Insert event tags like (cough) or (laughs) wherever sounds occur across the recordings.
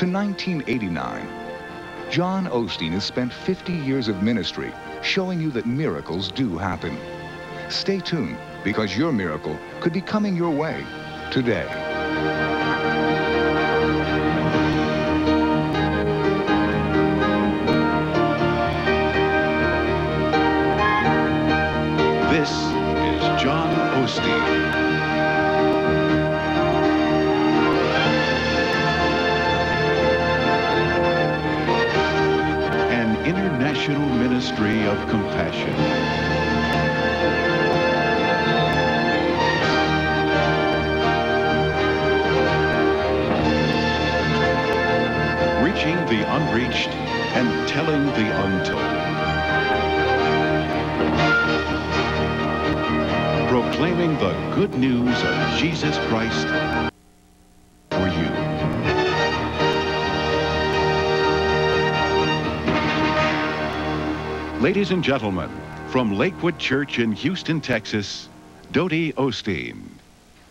to 1989. John Osteen has spent 50 years of ministry showing you that miracles do happen. Stay tuned because your miracle could be coming your way today. This is John Osteen. International ministry of compassion. Reaching the unreached and telling the untold. proclaiming the good news of Jesus Christ Ladies and gentlemen, from Lakewood Church in Houston, Texas, Dodie Osteen.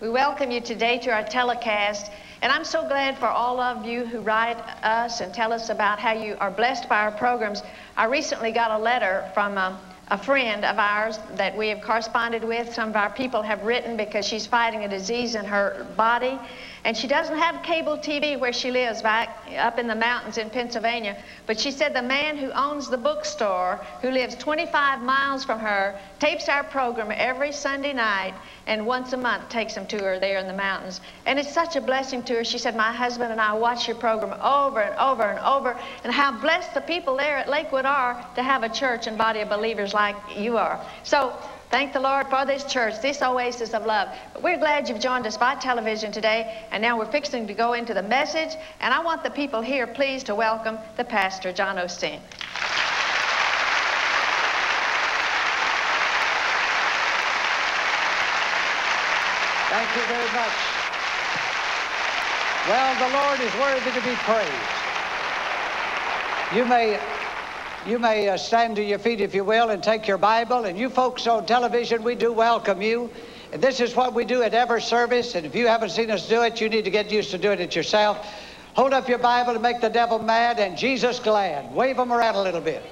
We welcome you today to our telecast, and I'm so glad for all of you who write us and tell us about how you are blessed by our programs. I recently got a letter from a, a friend of ours that we have corresponded with. Some of our people have written because she's fighting a disease in her body, and she doesn't have cable TV where she lives, back up in the mountains in Pennsylvania. But she said the man who owns the bookstore, who lives 25 miles from her, tapes our program every Sunday night and once a month takes them to her there in the mountains. And it's such a blessing to her. She said, My husband and I watch your program over and over and over, and how blessed the people there at Lakewood are to have a church and body of believers like you are. So Thank the Lord for this church, this oasis of love. But we're glad you've joined us by television today, and now we're fixing to go into the message, and I want the people here, please, to welcome the pastor, John Osteen. Thank you very much. Well, the Lord is worthy to be praised. You may, you may uh, stand to your feet, if you will, and take your Bible. And you folks on television, we do welcome you. And this is what we do at every service. And if you haven't seen us do it, you need to get used to doing it yourself. Hold up your Bible and make the devil mad and Jesus glad. Wave them around a little bit.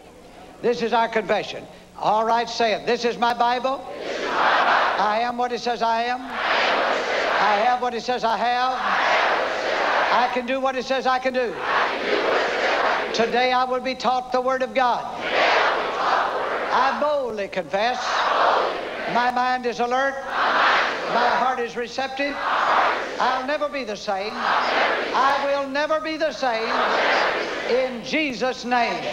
This is our confession. All right, say it. This is my Bible. Is my Bible. I am what it says I am. I I have what it says I have. I can do what it says I can do. Today I will be taught the Word of God. I boldly confess. My mind is alert. My heart is receptive. I'll never be the same. I will never be the same. In Jesus' name.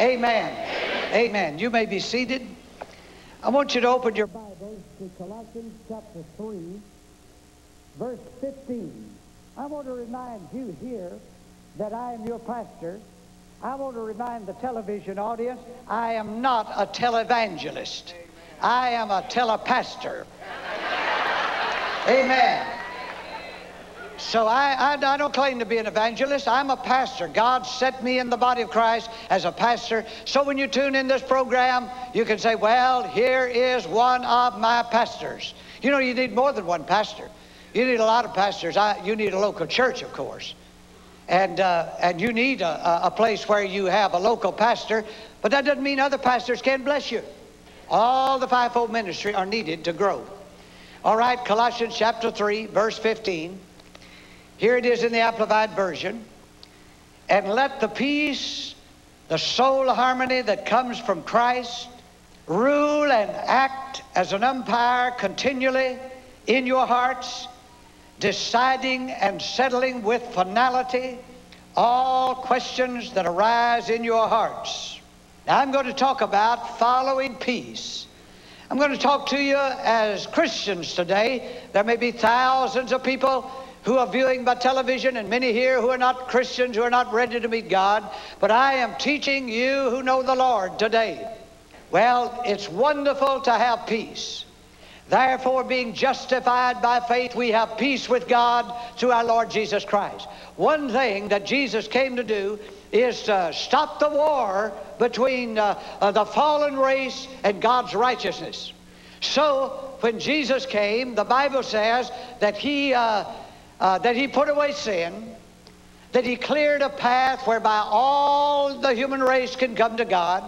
Amen. Amen. You may be seated. I want you to open your Bibles to Colossians chapter 3, verse 15. I want to remind you here that I am your pastor. I want to remind the television audience I am not a televangelist. I am a telepastor. Amen. So I, I, I, don't claim to be an evangelist. I'm a pastor. God set me in the body of Christ as a pastor. So when you tune in this program, you can say, well, here is one of my pastors. You know, you need more than one pastor. You need a lot of pastors. I, you need a local church, of course. And, uh, and you need a, a place where you have a local pastor. But that doesn't mean other pastors can't bless you. All the fivefold ministry are needed to grow. All right, Colossians chapter 3, verse 15. Here it is in the Amplified Version. And let the peace, the soul harmony that comes from Christ rule and act as an umpire continually in your hearts, deciding and settling with finality all questions that arise in your hearts. Now, I'm going to talk about following peace. I'm going to talk to you as Christians today. There may be thousands of people who are viewing by television and many here who are not Christians, who are not ready to meet God. But I am teaching you who know the Lord today. Well, it's wonderful to have peace. Therefore, being justified by faith, we have peace with God through our Lord Jesus Christ. One thing that Jesus came to do is to stop the war between uh, uh, the fallen race and God's righteousness. So, when Jesus came, the Bible says that he, uh, uh that he put away sin, that he cleared a path whereby all the human race can come to God.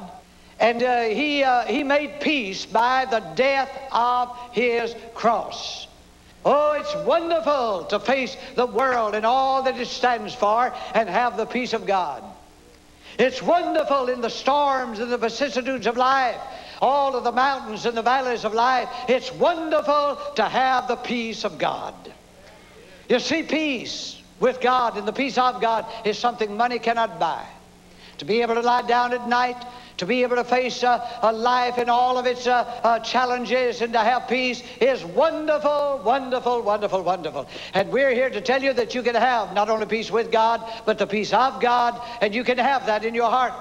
And uh, he, uh, he made peace by the death of his cross. Oh, it's wonderful to face the world and all that it stands for and have the peace of God. It's wonderful in the storms and the vicissitudes of life, all of the mountains and the valleys of life. It's wonderful to have the peace of God. You see, peace with God and the peace of God is something money cannot buy. To be able to lie down at night, to be able to face a, a life in all of its uh, uh, challenges and to have peace is wonderful, wonderful, wonderful, wonderful. And we're here to tell you that you can have not only peace with God, but the peace of God, and you can have that in your heart.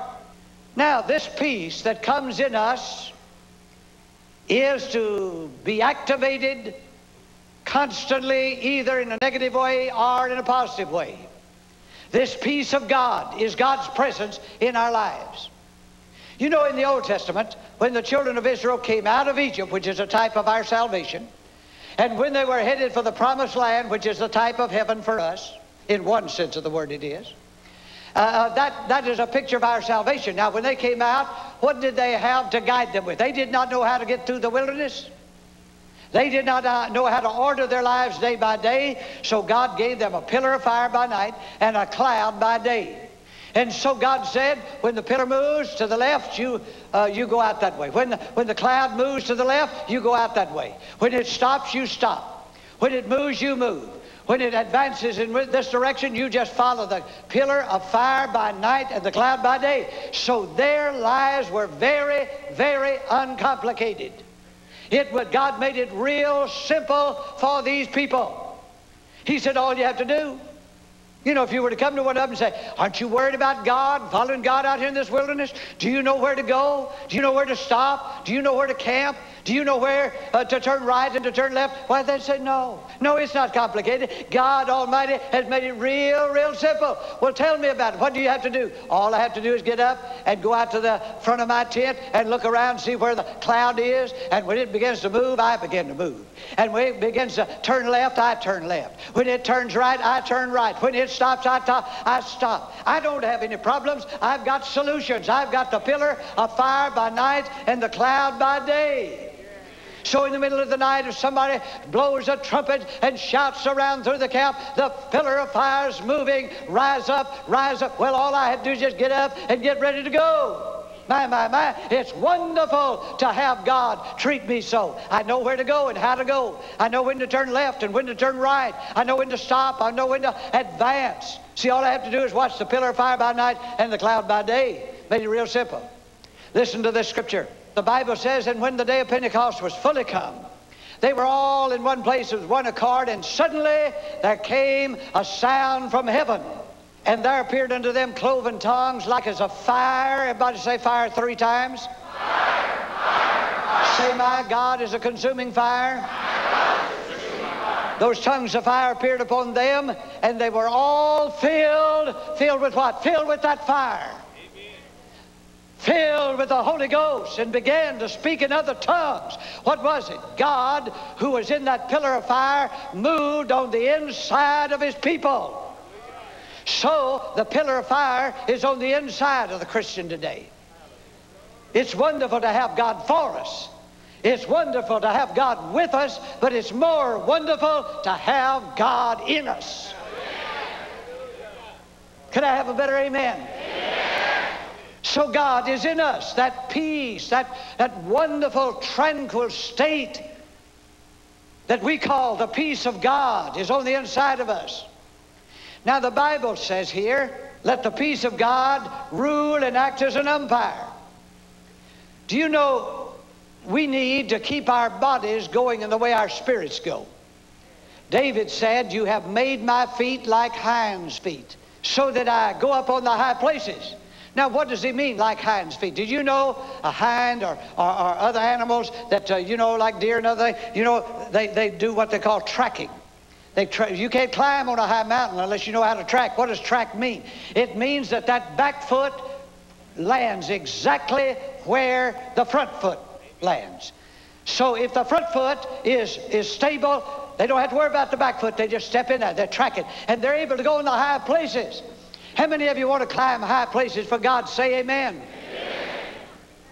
Now, this peace that comes in us is to be activated constantly, either in a negative way or in a positive way. This peace of God is God's presence in our lives. You know, in the Old Testament, when the children of Israel came out of Egypt, which is a type of our salvation, and when they were headed for the promised land, which is the type of heaven for us, in one sense of the word it is, uh, uh that, that is a picture of our salvation. Now, when they came out, what did they have to guide them with? They did not know how to get through the wilderness. They did not uh, know how to order their lives day by day, so God gave them a pillar of fire by night and a cloud by day. And so God said, when the pillar moves to the left, you, uh, you go out that way. When the, when the cloud moves to the left, you go out that way. When it stops, you stop. When it moves, you move. When it advances in this direction, you just follow the pillar of fire by night and the cloud by day. So their lives were very, very uncomplicated. It would, God made it real simple for these people. He said, all you have to do you know, if you were to come to one of them and say, Aren't you worried about God, following God out here in this wilderness? Do you know where to go? Do you know where to stop? Do you know where to camp? Do you know where uh, to turn right and to turn left? Why, they say no. No, it's not complicated. God Almighty has made it real, real simple. Well, tell me about it. What do you have to do? All I have to do is get up and go out to the front of my tent and look around, see where the cloud is. And when it begins to move, I begin to move. And when it begins to turn left, I turn left. When it turns right, I turn right. When it stops, I, I stop. I don't have any problems. I've got solutions. I've got the pillar of fire by night and the cloud by day. So in the middle of the night, if somebody blows a trumpet and shouts around through the camp, the pillar of fire's moving, rise up, rise up. Well, all I had to do is just get up and get ready to go. My, my, my, it's wonderful to have God treat me so. I know where to go and how to go. I know when to turn left and when to turn right. I know when to stop. I know when to advance. See, all I have to do is watch the pillar of fire by night and the cloud by day. Made it real simple. Listen to this scripture. The Bible says, and when the day of Pentecost was fully come, they were all in one place with one accord, and suddenly there came a sound from heaven. And there appeared unto them cloven tongues like as a fire. Everybody say fire three times. Fire, fire, fire. Say, my God is a consuming fire. Those tongues of fire appeared upon them, and they were all filled. Filled with what? Filled with that fire filled with the Holy Ghost and began to speak in other tongues. What was it? God, who was in that pillar of fire, moved on the inside of his people. So the pillar of fire is on the inside of the Christian today. It's wonderful to have God for us. It's wonderful to have God with us, but it's more wonderful to have God in us. Can I have a better amen? So God is in us, that peace, that, that wonderful, tranquil state that we call the peace of God is on the inside of us. Now the Bible says here, let the peace of God rule and act as an umpire. Do you know we need to keep our bodies going in the way our spirits go? David said, You have made my feet like hinds' feet, so that I go up on the high places. Now, what does he mean, like hinds' feet? Did you know a hind or, or, or other animals that, uh, you know, like deer and other, things, you know, they, they do what they call tracking. They tra you can't climb on a high mountain unless you know how to track. What does track mean? It means that that back foot lands exactly where the front foot lands. So if the front foot is, is stable, they don't have to worry about the back foot. They just step in there. They track it. And they're able to go in the high places. How many of you want to climb high places for God? Say amen. amen.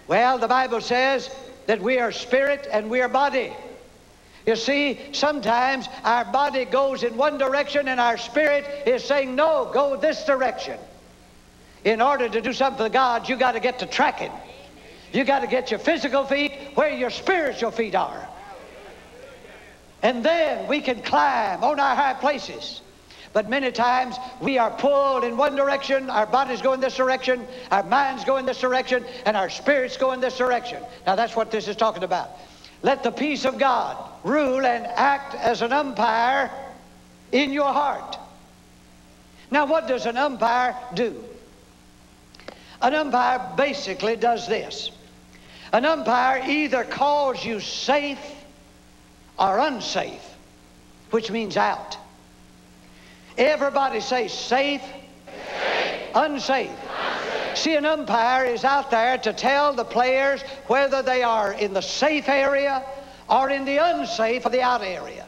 Well, the Bible says that we are spirit and we are body. You see, sometimes our body goes in one direction and our spirit is saying, no, go this direction. In order to do something for God, you got to get to tracking. You got to get your physical feet where your spiritual feet are. And then we can climb on our high places. But many times we are pulled in one direction, our bodies go in this direction, our minds go in this direction, and our spirits go in this direction. Now that's what this is talking about. Let the peace of God rule and act as an umpire in your heart. Now, what does an umpire do? An umpire basically does this. An umpire either calls you safe or unsafe, which means out. Everybody say safe, safe. Unsafe. See, an umpire is out there to tell the players whether they are in the safe area or in the unsafe or the out area.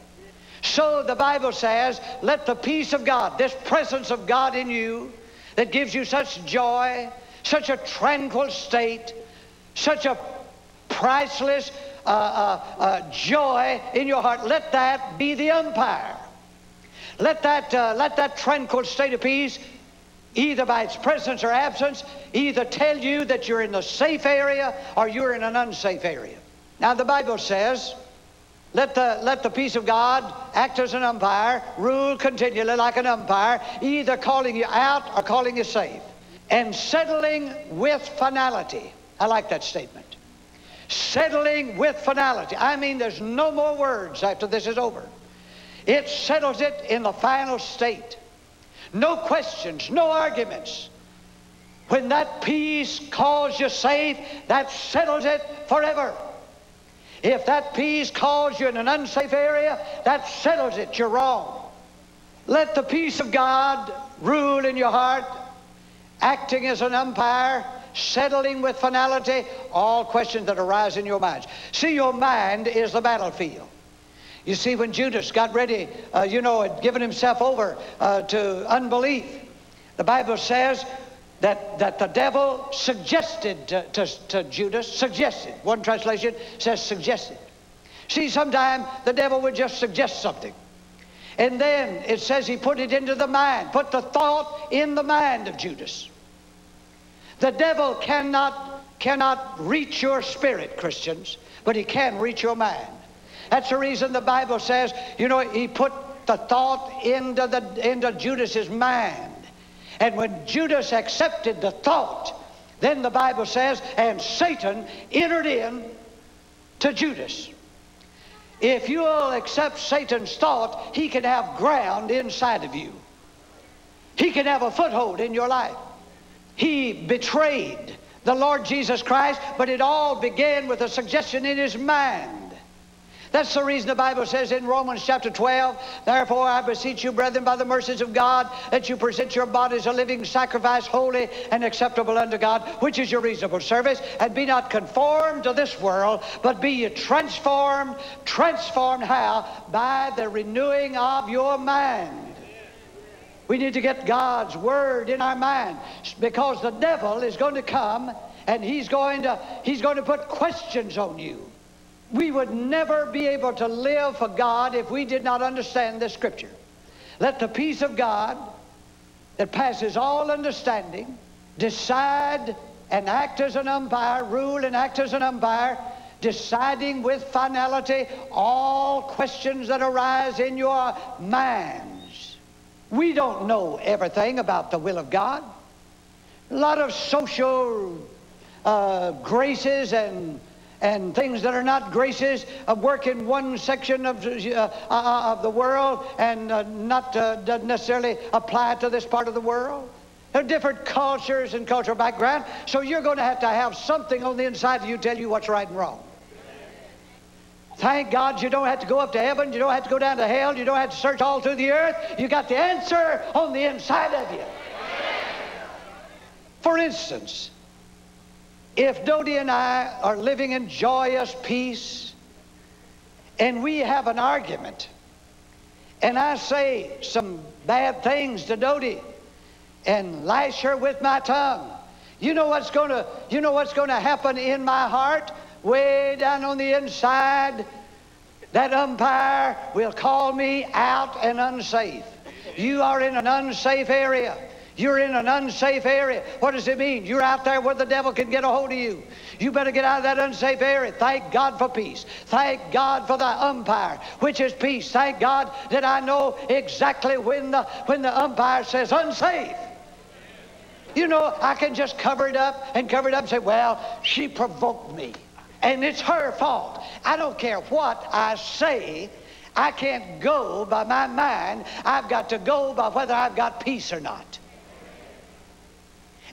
So the Bible says, let the peace of God, this presence of God in you that gives you such joy, such a tranquil state, such a priceless uh, uh, uh, joy in your heart, let that be the umpire. Let that, uh, let that tranquil state of peace either by its presence or absence, either tell you that you're in a safe area or you're in an unsafe area. Now, the Bible says, let the, let the peace of God act as an umpire, rule continually like an umpire, either calling you out or calling you safe, and settling with finality. I like that statement. Settling with finality. I mean, there's no more words after this is over. It settles it in the final state. No questions, no arguments. When that peace calls you safe, that settles it forever. If that peace calls you in an unsafe area, that settles it. You're wrong. Let the peace of God rule in your heart, acting as an umpire, settling with finality all questions that arise in your minds. See, your mind is the battlefield. You see, when Judas got ready, uh, you know, had given himself over uh, to unbelief, the Bible says that, that the devil suggested to, to, to Judas, suggested, one translation says suggested. See, sometimes the devil would just suggest something. And then it says he put it into the mind, put the thought in the mind of Judas. The devil cannot, cannot reach your spirit, Christians, but he can reach your mind. That's the reason the Bible says, you know, he put the thought into, the, into Judas's mind. And when Judas accepted the thought, then the Bible says, and Satan entered in to Judas. If you'll accept Satan's thought, he can have ground inside of you. He can have a foothold in your life. He betrayed the Lord Jesus Christ, but it all began with a suggestion in his mind. That's the reason the Bible says in Romans chapter 12, Therefore I beseech you, brethren, by the mercies of God, that you present your bodies a living sacrifice, holy and acceptable unto God, which is your reasonable service, and be not conformed to this world, but be ye transformed. Transformed how? By the renewing of your mind. We need to get God's word in our mind because the devil is going to come and he's going to, he's going to put questions on you. We would never be able to live for God if we did not understand this scripture. Let the peace of God that passes all understanding decide and act as an umpire, rule and act as an umpire, deciding with finality all questions that arise in your minds. We don't know everything about the will of God. A lot of social uh, graces and and things that are not graces of work in one section of, uh, uh, of the world and uh, not uh, necessarily apply to this part of the world. There are different cultures and cultural background, so you're going to have to have something on the inside of you tell you what's right and wrong. Thank God you don't have to go up to heaven, you don't have to go down to hell, you don't have to search all through the earth. You got the answer on the inside of you. For instance, if Dodie and I are living in joyous peace and we have an argument and I say some bad things to Dodie and lash her with my tongue, you know what's going to you know what's going to happen in my heart way down on the inside that umpire will call me out and unsafe. You are in an unsafe area. You're in an unsafe area. What does it mean? You're out there where the devil can get a hold of you. You better get out of that unsafe area. Thank God for peace. Thank God for the umpire, which is peace. Thank God that I know exactly when the when the umpire says unsafe. You know, I can just cover it up and cover it up and say, well, she provoked me. And it's her fault. I don't care what I say. I can't go by my mind. I've got to go by whether I've got peace or not.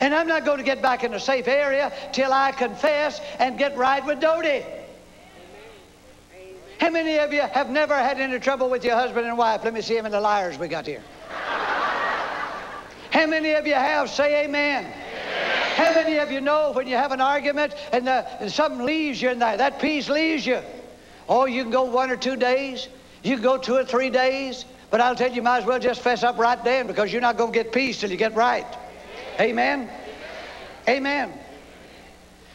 And I'm not going to get back in a safe area till I confess and get right with Dodie. How many of you have never had any trouble with your husband and wife? Let me see how many liars we got here. (laughs) How many of you have? Say amen. How many of you know when you have an argument and, the, and something leaves you in there, that peace leaves you? Oh, you can go one or two days. You can go two or three days. But I'll tell you, you might as well just fess up right then because you're not going to get peace till you get right. Amen? Amen.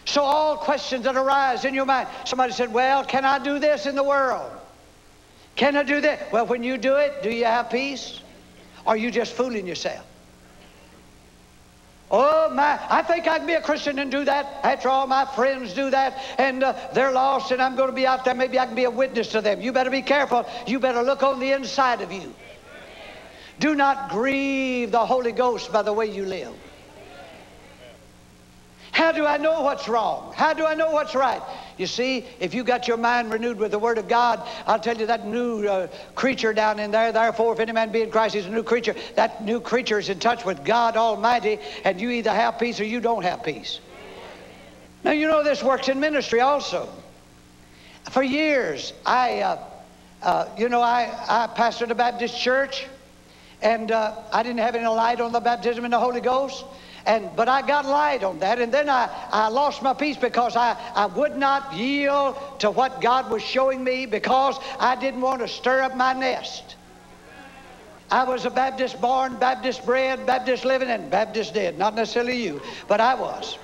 So all questions that arise in your mind. Somebody said, well, can I do this in the world? Can I do that? Well, when you do it, do you have peace? Or are you just fooling yourself? Oh my, I think I can be a Christian and do that. After all, my friends do that and uh, they're lost and I'm going to be out there. Maybe I can be a witness to them. You better be careful. You better look on the inside of you. Do not grieve the Holy Ghost by the way you live. How do I know what's wrong? How do I know what's right? You see, if you got your mind renewed with the Word of God, I'll tell you that new uh, creature down in there, therefore, if any man be in Christ, he's a new creature. That new creature is in touch with God Almighty, and you either have peace or you don't have peace. Now, you know this works in ministry also. For years, I, uh, uh, you know, I, I pastored a Baptist church, and uh, I didn't have any light on the baptism in the Holy Ghost. And, but I got light on that, and then I, I lost my peace because I, I would not yield to what God was showing me because I didn't want to stir up my nest. I was a Baptist born, Baptist bred, Baptist living, and Baptist dead. Not necessarily you, but I was.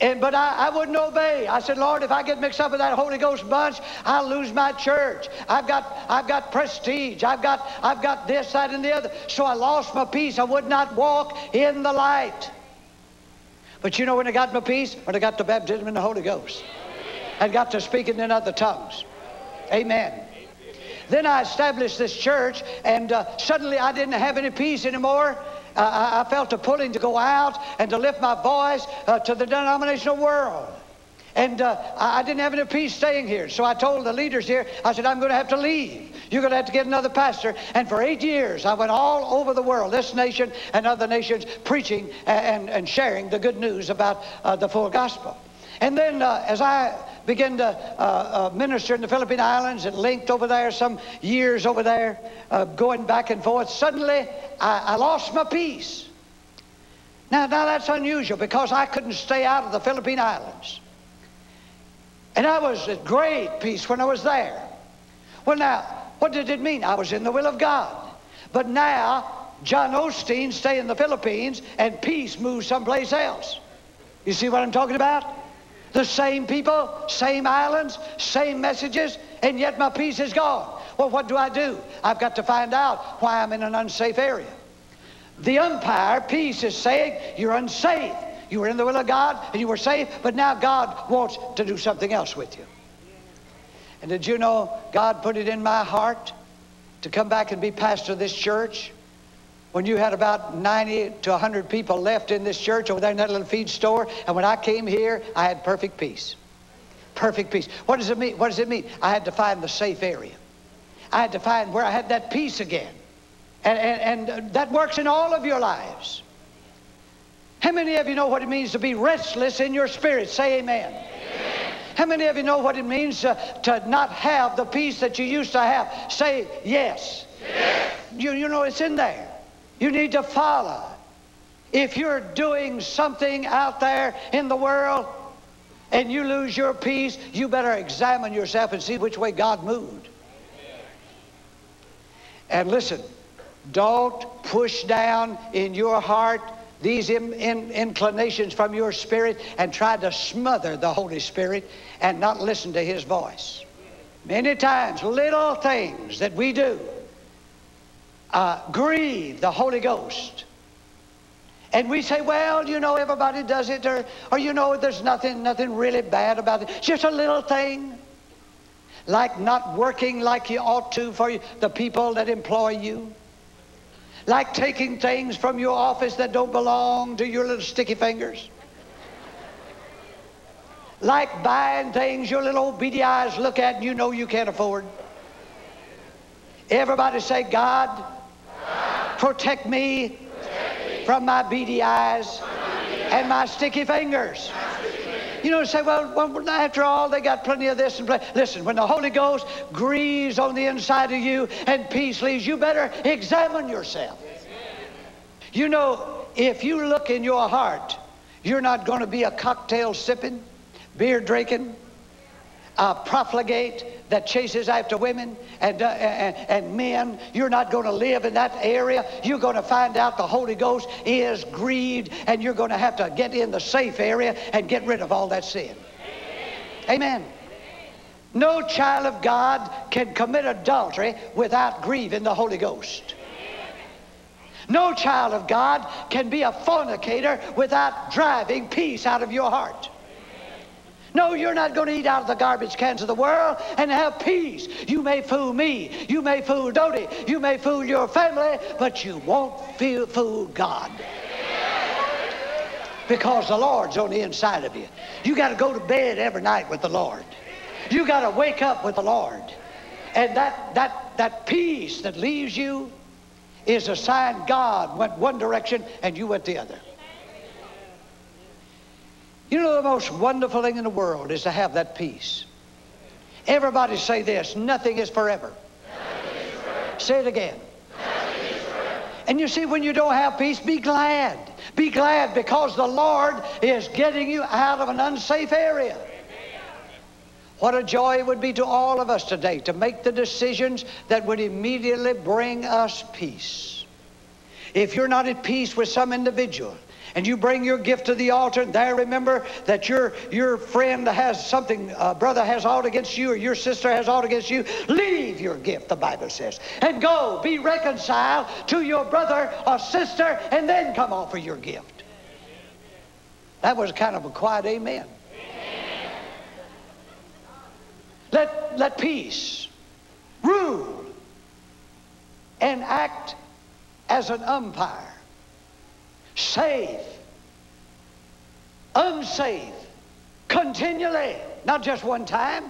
And, but I, I, wouldn't obey. I said, Lord, if I get mixed up with that Holy Ghost bunch, I'll lose my church. I've got, I've got prestige. I've got, I've got this, that, and the other. So I lost my peace. I would not walk in the light. But you know when I got my peace? When I got the baptism in the Holy Ghost. And got to speaking in other tongues. Amen. Then I established this church, and uh, suddenly I didn't have any peace anymore. I, I, felt a pulling to go out and to lift my voice uh, to the denominational world. And uh, I didn't have any peace staying here. So I told the leaders here, I said, I'm going to have to leave. You're going to have to get another pastor. And for eight years, I went all over the world, this nation and other nations, preaching and, and sharing the good news about uh, the full gospel. And then uh, as I began to uh, uh, minister in the Philippine Islands and linked over there some years over there, uh, going back and forth, suddenly I, I lost my peace. Now, now that's unusual because I couldn't stay out of the Philippine Islands. And I was at great peace when I was there. Well, now, what did it mean? I was in the will of God. But now, John Osteen stay in the Philippines and peace moves someplace else. You see what I'm talking about? The same people, same islands, same messages, and yet my peace is gone. Well, what do I do? I've got to find out why I'm in an unsafe area. The umpire, peace, is saying you're unsafe. You were in the will of God and you were safe, but now God wants to do something else with you. And did you know God put it in my heart to come back and be pastor of this church? When you had about 90 to 100 people left in this church over there in that little feed store. And when I came here, I had perfect peace. Perfect peace. What does it mean? What does it mean? I had to find the safe area. I had to find where I had that peace again. And, and, and that works in all of your lives. How many of you know what it means to be restless in your spirit? Say amen. amen. How many of you know what it means to, to not have the peace that you used to have? Say yes. yes. You, you know it's in there. You need to follow. If you're doing something out there in the world and you lose your peace, you better examine yourself and see which way God moved. And listen, don't push down in your heart these in, in, inclinations from your spirit and try to smother the Holy Spirit and not listen to His voice. Many times, little things that we do uh, grieve the Holy Ghost. And we say, well, you know, everybody does it, or, or you know, there's nothing, nothing really bad about it. It's just a little thing. Like not working like you ought to for the people that employ you. Like taking things from your office that don't belong to your little sticky fingers. Like buying things your little old beady eyes look at and you know you can't afford. Everybody say, God, protect me from my beady eyes and my sticky fingers. You know, say, well, well, after all, they got plenty of this and plenty. Listen, when the Holy Ghost grieves on the inside of you and peace leaves, you better examine yourself. You know, if you look in your heart, you're not going to be a cocktail sipping, beer drinking, a profligate that chases after women and, uh, and, and, men. You're not going to live in that area. You're going to find out the Holy Ghost is grieved, and you're going to have to get in the safe area and get rid of all that sin. Amen. Amen. No child of God can commit adultery without grieving the Holy Ghost. No child of God can be a fornicator without driving peace out of your heart. No, you're not going to eat out of the garbage cans of the world and have peace. You may fool me. You may fool Dodie. You may fool your family, but you won't fool God. Because the Lord's on the inside of you. You got to go to bed every night with the Lord. You got to wake up with the Lord. And that, that, that peace that leaves you is a sign God went one direction and you went the other. You know, the most wonderful thing in the world is to have that peace. Everybody say this nothing is forever. Nothing is forever. Say it again. And you see, when you don't have peace, be glad. Be glad because the Lord is getting you out of an unsafe area. What a joy it would be to all of us today to make the decisions that would immediately bring us peace. If you're not at peace with some individual, and you bring your gift to the altar, and there remember that your, your friend has something, uh, brother has aught against you, or your sister has aught against you, leave your gift, the Bible says, and go be reconciled to your brother or sister, and then come offer your gift. That was kind of a quiet amen. Let, let peace rule and act as an umpire. Safe, unsafe, continually, not just one time,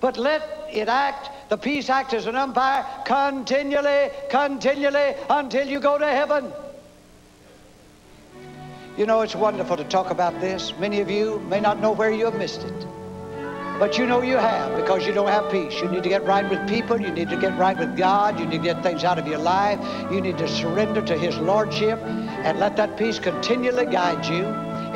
but let it act, the peace act as an umpire continually, continually until you go to heaven. You know, it's wonderful to talk about this. Many of you may not know where you have missed it. But you know you have because you don't have peace. You need to get right with people. You need to get right with God. You need to get things out of your life. You need to surrender to His Lordship and let that peace continually guide you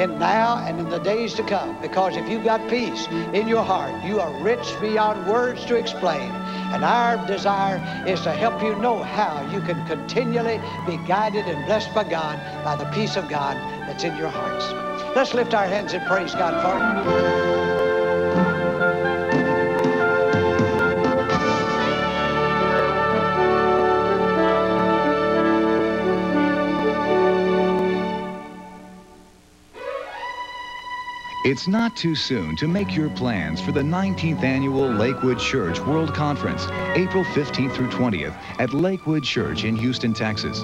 in now and in the days to come. Because if you've got peace in your heart, you are rich beyond words to explain. And our desire is to help you know how you can continually be guided and blessed by God by the peace of God that's in your hearts. Let's lift our hands and praise God for it. It's not too soon to make your plans for the 19th Annual Lakewood Church World Conference, April 15th through 20th at Lakewood Church in Houston, Texas.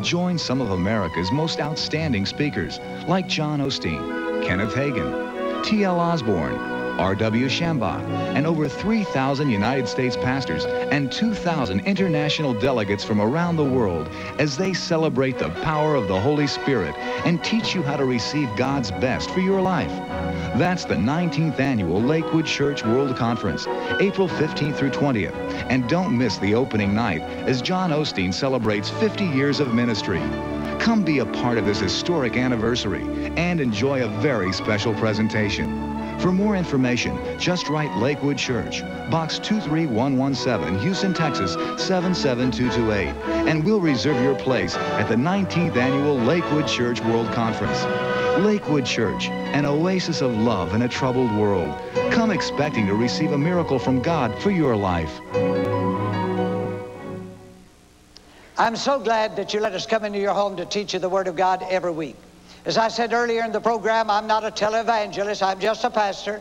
Join some of America's most outstanding speakers like John Osteen, Kenneth Hagin, T.L. Osborn, R.W. Schambach, and over 3,000 United States pastors and 2,000 international delegates from around the world as they celebrate the power of the Holy Spirit and teach you how to receive God's best for your life. That's the 19th Annual Lakewood Church World Conference, April 15th through 20th. And don't miss the opening night as John Osteen celebrates 50 years of ministry. Come be a part of this historic anniversary and enjoy a very special presentation. For more information, just write Lakewood Church, Box 23117, Houston, Texas 77228, and we'll reserve your place at the 19th Annual Lakewood Church World Conference. Lakewood Church, an oasis of love in a troubled world. Come expecting to receive a miracle from God for your life. I'm so glad that you let us come into your home to teach you the Word of God every week. As I said earlier in the program, I'm not a televangelist, I'm just a pastor.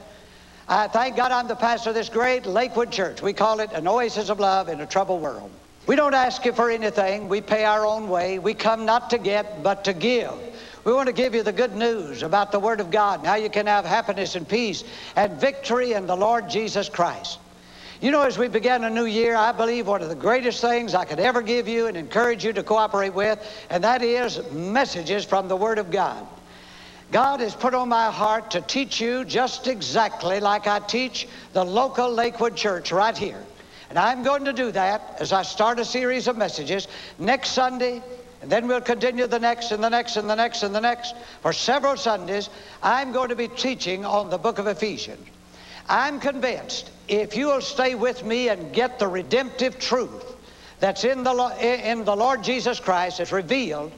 I thank God I'm the pastor of this great Lakewood church. We call it an oasis of love in a troubled world. We don't ask you for anything, we pay our own way. We come not to get, but to give. We want to give you the good news about the Word of God and how you can have happiness and peace and victory in the Lord Jesus Christ. You know, as we begin a new year, I believe one of the greatest things I could ever give you and encourage you to cooperate with, and that is messages from the Word of God. God has put on my heart to teach you just exactly like I teach the local Lakewood church right here. And I'm going to do that as I start a series of messages next Sunday, and then we'll continue the next and the next and the next and the next. For several Sundays, I'm going to be teaching on the book of Ephesians. I'm convinced if you will stay with me and get the redemptive truth that's in the, in the Lord Jesus Christ, as revealed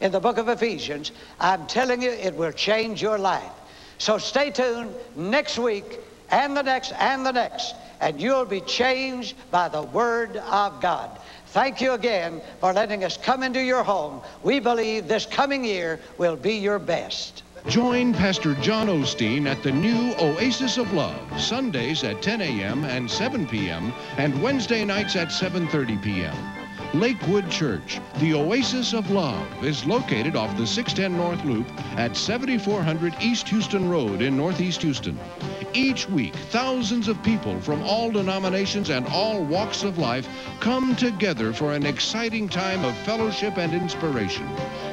in the book of Ephesians, I'm telling you, it will change your life. So stay tuned next week and the next and the next, and you'll be changed by the Word of God. Thank you again for letting us come into your home. We believe this coming year will be your best. Join Pastor John Osteen at the new Oasis of Love, Sundays at 10 a.m. and 7 p.m. and Wednesday nights at 7.30 p.m. Lakewood Church, the Oasis of Love, is located off the 610 North Loop at 7400 East Houston Road in Northeast Houston. Each week, thousands of people from all denominations and all walks of life come together for an exciting time of fellowship and inspiration.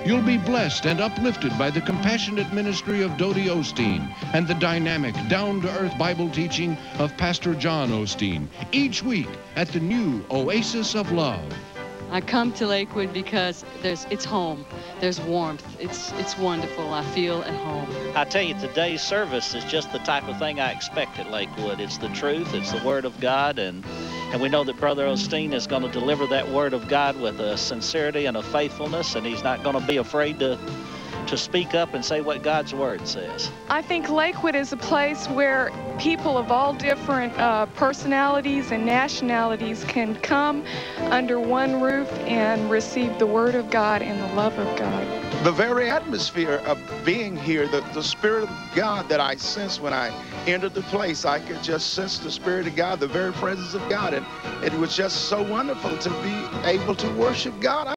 You'll be blessed and uplifted by the compassionate ministry of Dodie Osteen and the dynamic, down-to-earth Bible teaching of Pastor John Osteen, each week at the new Oasis of Love. I come to Lakewood because there's it's home. There's warmth. It's it's wonderful. I feel at home. I tell you, today's service is just the type of thing I expect at Lakewood. It's the truth. It's the Word of God, and and we know that Brother Osteen is going to deliver that Word of God with a sincerity and a faithfulness, and he's not going to be afraid to to speak up and say what God's Word says. I think Lakewood is a place where people of all different uh, personalities and nationalities can come under one roof and receive the Word of God and the love of God. The very atmosphere of being here, the, the Spirit of God that I sense when I entered the place, I could just sense the Spirit of God, the very presence of God. And it was just so wonderful to be able to worship God.